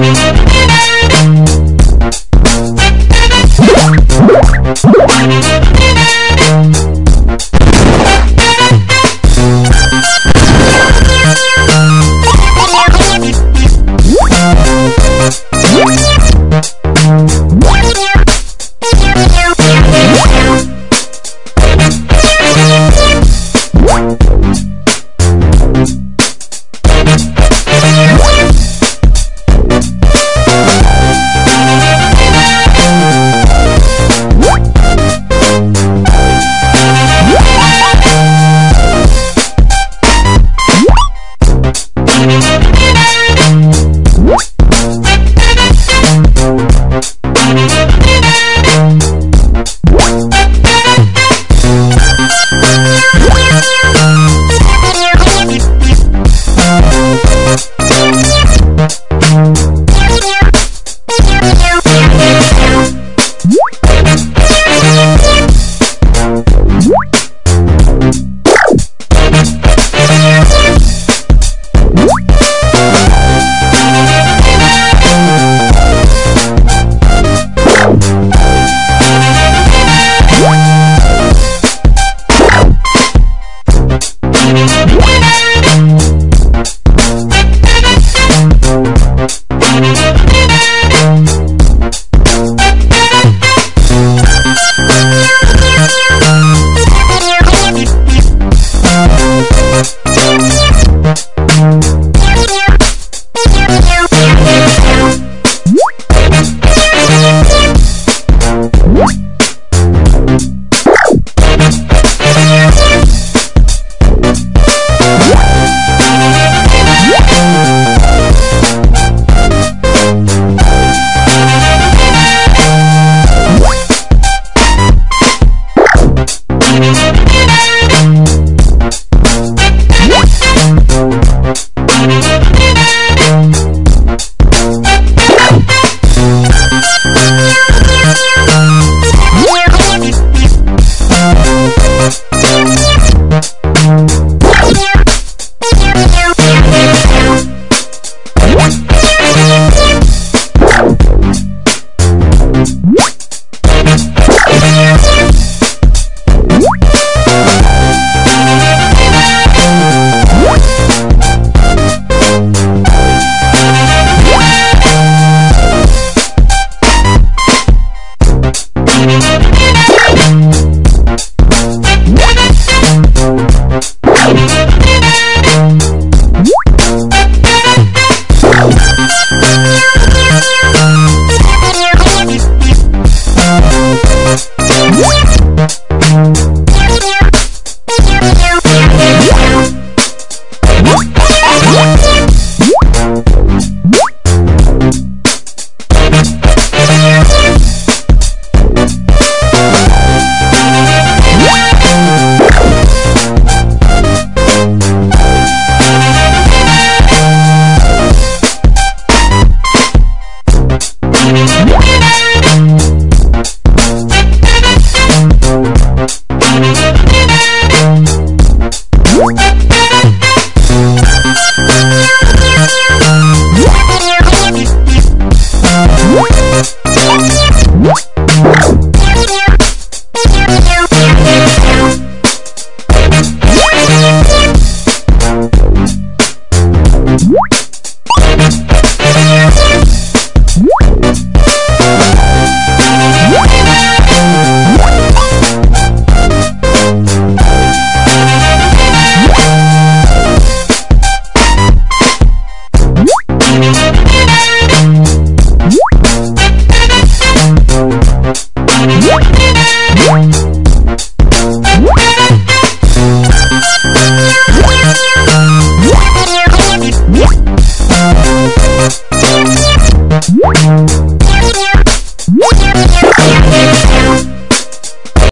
Música Música